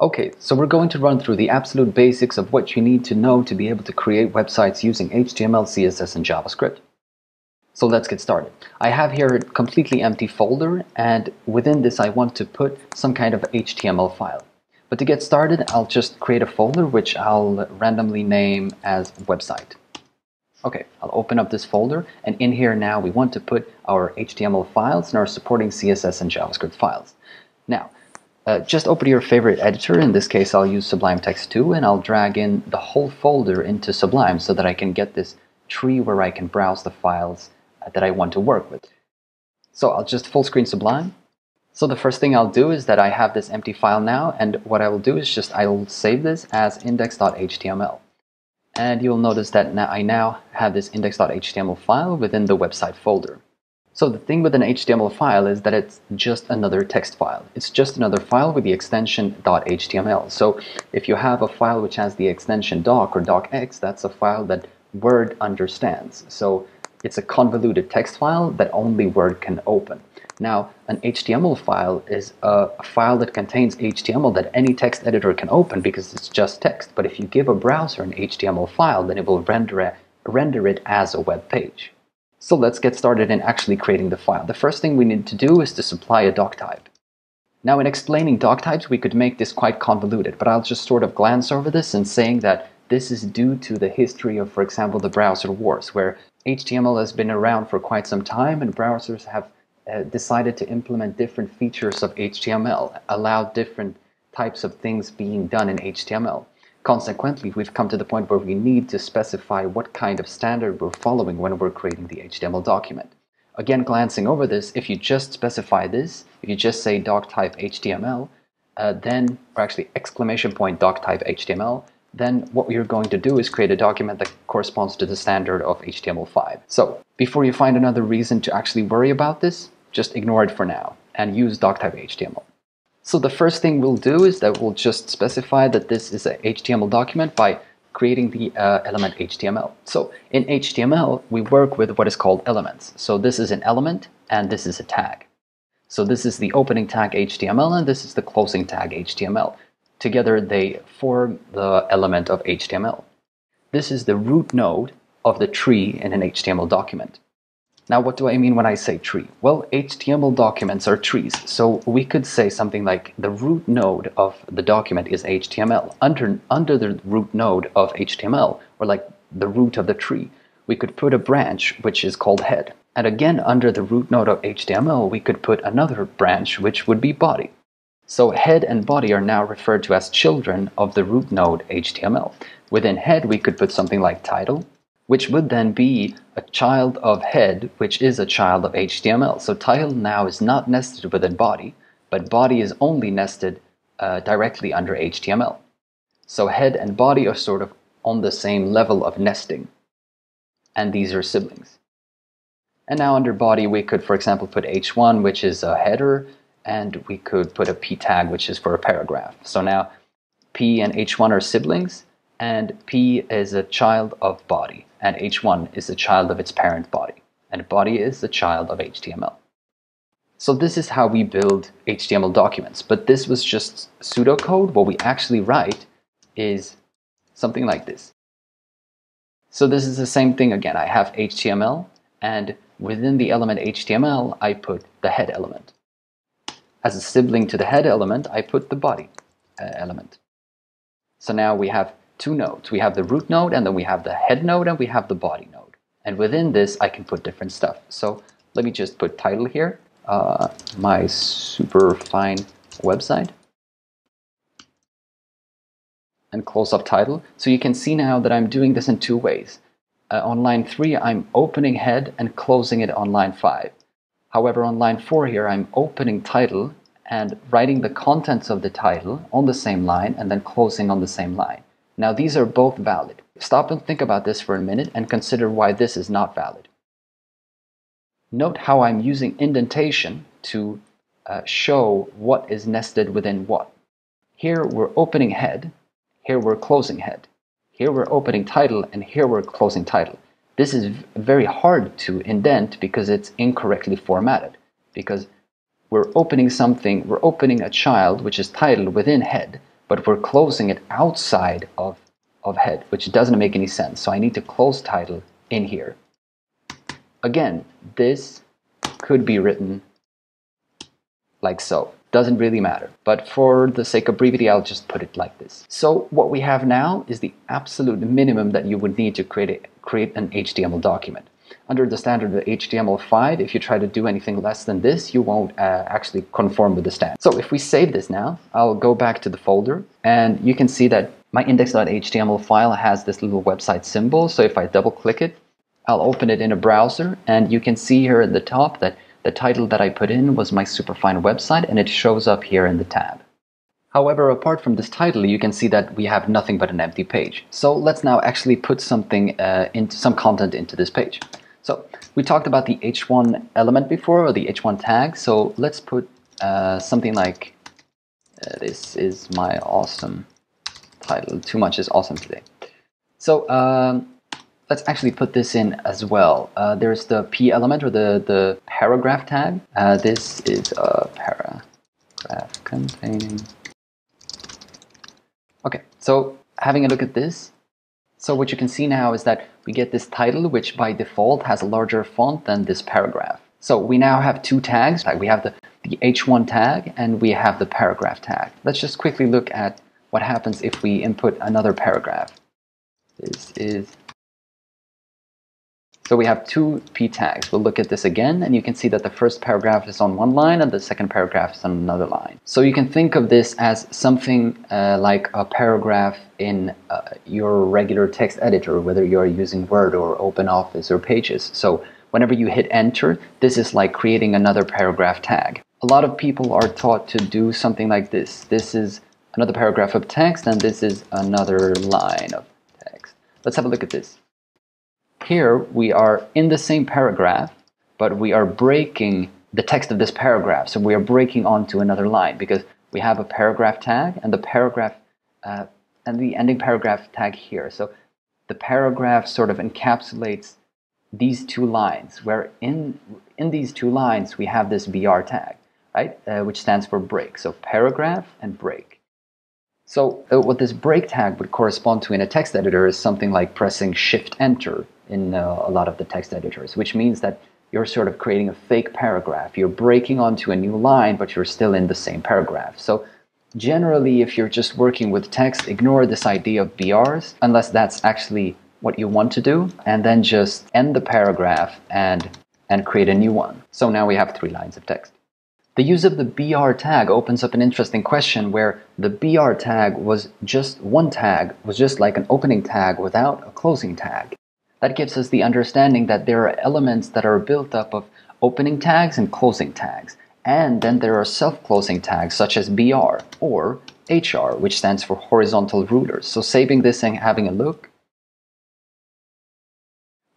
Okay, so we're going to run through the absolute basics of what you need to know to be able to create websites using HTML, CSS, and JavaScript. So let's get started. I have here a completely empty folder, and within this I want to put some kind of HTML file. But to get started, I'll just create a folder which I'll randomly name as website. Okay, I'll open up this folder, and in here now we want to put our HTML files and our supporting CSS and JavaScript files. Now, uh, just open your favorite editor. In this case, I'll use Sublime Text 2, and I'll drag in the whole folder into Sublime so that I can get this tree where I can browse the files that I want to work with. So I'll just full screen Sublime. So the first thing I'll do is that I have this empty file now, and what I will do is just I'll save this as index.html. And you'll notice that now I now have this index.html file within the website folder. So the thing with an HTML file is that it's just another text file. It's just another file with the extension .html. So if you have a file which has the extension doc or docx, that's a file that Word understands. So it's a convoluted text file that only Word can open. Now, an HTML file is a file that contains HTML that any text editor can open because it's just text. But if you give a browser an HTML file, then it will render it, render it as a web page. So let's get started in actually creating the file. The first thing we need to do is to supply a doc type. Now in explaining doc types, we could make this quite convoluted, but I'll just sort of glance over this and saying that this is due to the history of, for example, the browser wars, where HTML has been around for quite some time and browsers have uh, decided to implement different features of HTML, allow different types of things being done in HTML. Consequently, we've come to the point where we need to specify what kind of standard we're following when we're creating the HTML document. Again, glancing over this, if you just specify this, if you just say doc type HTML, uh, then, or actually exclamation point doc type HTML, then what we're going to do is create a document that corresponds to the standard of HTML5. So before you find another reason to actually worry about this, just ignore it for now and use doc type HTML. So the first thing we'll do is that we'll just specify that this is a HTML document by creating the uh, element HTML. So in HTML, we work with what is called elements. So this is an element and this is a tag. So this is the opening tag HTML and this is the closing tag HTML. Together they form the element of HTML. This is the root node of the tree in an HTML document. Now, what do I mean when I say tree? Well, HTML documents are trees. So we could say something like the root node of the document is HTML. Under, under the root node of HTML, or like the root of the tree, we could put a branch which is called head. And again, under the root node of HTML, we could put another branch which would be body. So head and body are now referred to as children of the root node HTML. Within head, we could put something like title, which would then be a child of head, which is a child of HTML. So title now is not nested within body, but body is only nested uh, directly under HTML. So head and body are sort of on the same level of nesting, and these are siblings. And now under body, we could, for example, put h1, which is a header, and we could put a p tag, which is for a paragraph. So now p and h1 are siblings, and p is a child of body and H1 is the child of its parent body, and body is the child of HTML. So this is how we build HTML documents, but this was just pseudocode. What we actually write is something like this. So this is the same thing again. I have HTML, and within the element HTML, I put the head element. As a sibling to the head element, I put the body uh, element. So now we have two nodes. We have the root node, and then we have the head node, and we have the body node. And within this, I can put different stuff. So let me just put title here, uh, my super fine website, and close up title. So you can see now that I'm doing this in two ways. Uh, on line 3, I'm opening head and closing it on line 5. However, on line 4 here, I'm opening title and writing the contents of the title on the same line and then closing on the same line. Now these are both valid. Stop and think about this for a minute and consider why this is not valid. Note how I'm using indentation to uh, show what is nested within what. Here we're opening head, here we're closing head. Here we're opening title, and here we're closing title. This is very hard to indent because it's incorrectly formatted. Because we're opening something, we're opening a child, which is title within head, but we're closing it outside of, of head, which doesn't make any sense. So I need to close title in here. Again, this could be written like so. Doesn't really matter. But for the sake of brevity, I'll just put it like this. So what we have now is the absolute minimum that you would need to create, a, create an HTML document. Under the standard of HTML5, if you try to do anything less than this, you won't uh, actually conform with the standard. So if we save this now, I'll go back to the folder, and you can see that my index.html file has this little website symbol. So if I double click it, I'll open it in a browser, and you can see here at the top that the title that I put in was my Superfine website, and it shows up here in the tab. However, apart from this title, you can see that we have nothing but an empty page. So let's now actually put something uh, into some content into this page. So we talked about the h1 element before, or the h1 tag. So let's put uh, something like, uh, this is my awesome title. Too much is awesome today. So um, let's actually put this in as well. Uh, there's the p element, or the, the paragraph tag. Uh, this is a paragraph containing Okay, so having a look at this, so what you can see now is that we get this title, which by default has a larger font than this paragraph. So we now have two tags. We have the, the h1 tag and we have the paragraph tag. Let's just quickly look at what happens if we input another paragraph. This is so we have two p tags. We'll look at this again, and you can see that the first paragraph is on one line and the second paragraph is on another line. So you can think of this as something uh, like a paragraph in uh, your regular text editor, whether you're using Word or OpenOffice or Pages. So whenever you hit enter, this is like creating another paragraph tag. A lot of people are taught to do something like this. This is another paragraph of text, and this is another line of text. Let's have a look at this. Here we are in the same paragraph, but we are breaking the text of this paragraph. So we are breaking onto another line because we have a paragraph tag and the paragraph uh, and the ending paragraph tag here. So the paragraph sort of encapsulates these two lines, where in in these two lines we have this br tag, right, uh, which stands for break. So paragraph and break. So uh, what this break tag would correspond to in a text editor is something like pressing Shift Enter in uh, a lot of the text editors, which means that you're sort of creating a fake paragraph. You're breaking onto a new line, but you're still in the same paragraph. So generally, if you're just working with text, ignore this idea of BRs, unless that's actually what you want to do, and then just end the paragraph and, and create a new one. So now we have three lines of text. The use of the BR tag opens up an interesting question where the BR tag was just one tag, was just like an opening tag without a closing tag. That gives us the understanding that there are elements that are built up of opening tags and closing tags. And then there are self-closing tags such as BR or HR, which stands for horizontal rulers. So saving this and having a look,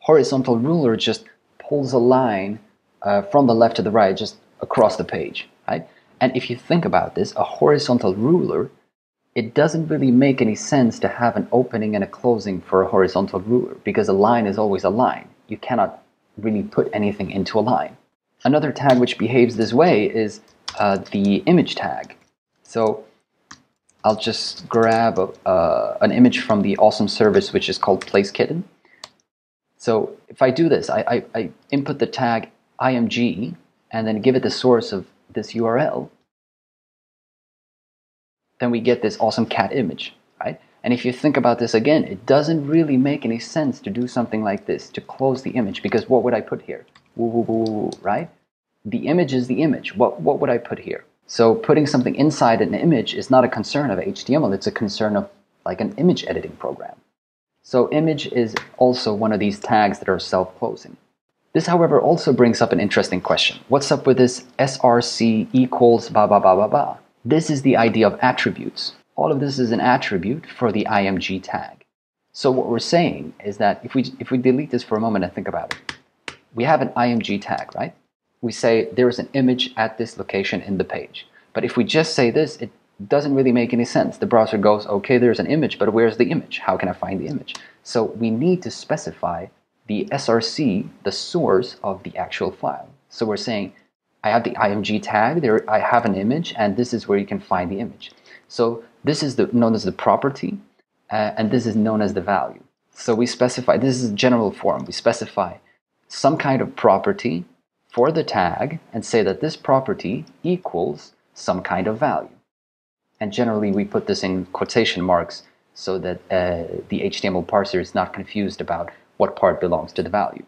horizontal ruler just pulls a line uh, from the left to the right, just across the page, right? And if you think about this, a horizontal ruler it doesn't really make any sense to have an opening and a closing for a horizontal ruler because a line is always a line. You cannot really put anything into a line. Another tag which behaves this way is uh, the image tag. So I'll just grab a, uh, an image from the awesome service which is called PlaceKitten. So if I do this, I, I, I input the tag img and then give it the source of this URL then we get this awesome cat image, right? And if you think about this again, it doesn't really make any sense to do something like this, to close the image, because what would I put here? Right? The image is the image. What, what would I put here? So putting something inside an image is not a concern of HTML, it's a concern of like an image editing program. So image is also one of these tags that are self-closing. This, however, also brings up an interesting question. What's up with this src equals ba ba ba ba ba? This is the idea of attributes. All of this is an attribute for the img tag. So what we're saying is that if we, if we delete this for a moment and think about it, we have an img tag, right? We say there is an image at this location in the page. But if we just say this, it doesn't really make any sense. The browser goes, okay, there's an image, but where's the image? How can I find the image? So we need to specify the src, the source of the actual file. So we're saying I have the img tag, there I have an image, and this is where you can find the image. So this is the, known as the property, uh, and this is known as the value. So we specify, this is general form, we specify some kind of property for the tag and say that this property equals some kind of value. And generally we put this in quotation marks so that uh, the HTML parser is not confused about what part belongs to the value.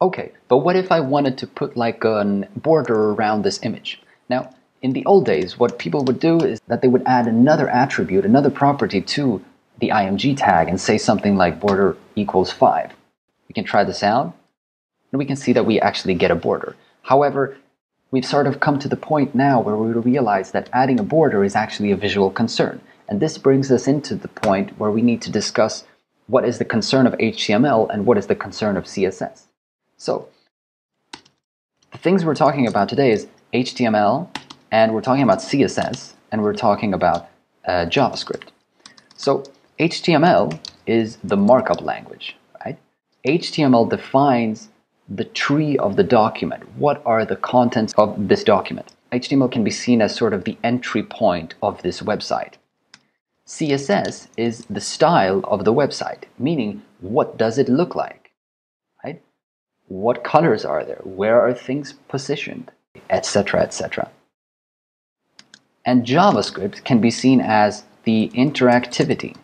Okay, but what if I wanted to put like a border around this image? Now, in the old days, what people would do is that they would add another attribute, another property to the img tag and say something like border equals 5. We can try this out, and we can see that we actually get a border. However, we've sort of come to the point now where we realize that adding a border is actually a visual concern. And this brings us into the point where we need to discuss what is the concern of HTML and what is the concern of CSS. So, the things we're talking about today is HTML, and we're talking about CSS, and we're talking about uh, JavaScript. So HTML is the markup language, right? HTML defines the tree of the document. What are the contents of this document? HTML can be seen as sort of the entry point of this website. CSS is the style of the website, meaning what does it look like? What colors are there? Where are things positioned, etc., etc. And JavaScript can be seen as the interactivity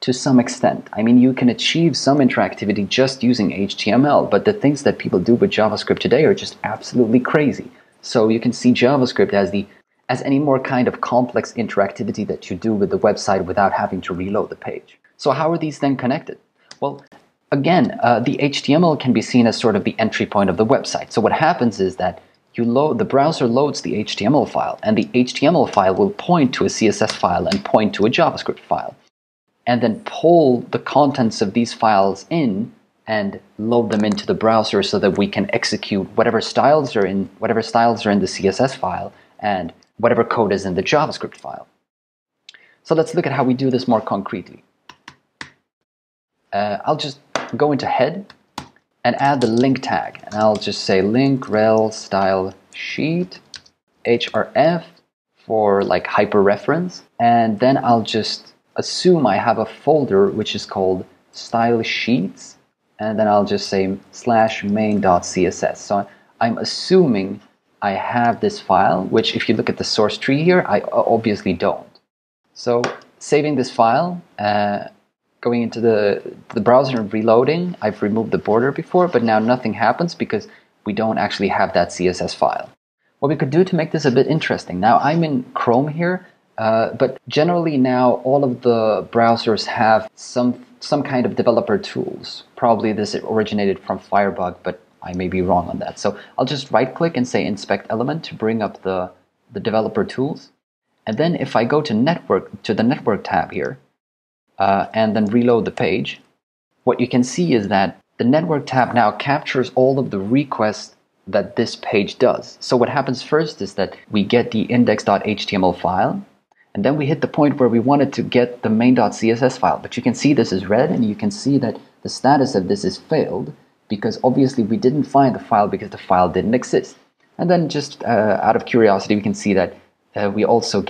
to some extent. I mean, you can achieve some interactivity just using HTML, but the things that people do with JavaScript today are just absolutely crazy. So you can see JavaScript as the as any more kind of complex interactivity that you do with the website without having to reload the page. So how are these then connected? Well, again, uh, the HTML can be seen as sort of the entry point of the website. So what happens is that you load the browser loads the HTML file, and the HTML file will point to a CSS file and point to a JavaScript file, and then pull the contents of these files in and load them into the browser so that we can execute whatever styles are in whatever styles are in the CSS file and whatever code is in the JavaScript file. So let's look at how we do this more concretely. Uh, I'll just go into head and add the link tag. And I'll just say link rel style sheet href for like hyperreference. And then I'll just assume I have a folder which is called style sheets. And then I'll just say slash main.css. So I'm assuming I have this file, which if you look at the source tree here, I obviously don't. So saving this file, uh, going into the, the browser and reloading, I've removed the border before, but now nothing happens because we don't actually have that CSS file. What we could do to make this a bit interesting, now I'm in Chrome here, uh, but generally now all of the browsers have some, some kind of developer tools. Probably this originated from Firebug, but I may be wrong on that. So I'll just right click and say inspect element to bring up the, the developer tools. And then if I go to network, to the network tab here, uh, and then reload the page, what you can see is that the network tab now captures all of the requests that this page does. So what happens first is that we get the index.html file, and then we hit the point where we wanted to get the main.css file. But you can see this is red, and you can see that the status of this is failed, because obviously we didn't find the file because the file didn't exist. And then just uh, out of curiosity, we can see that uh, we also get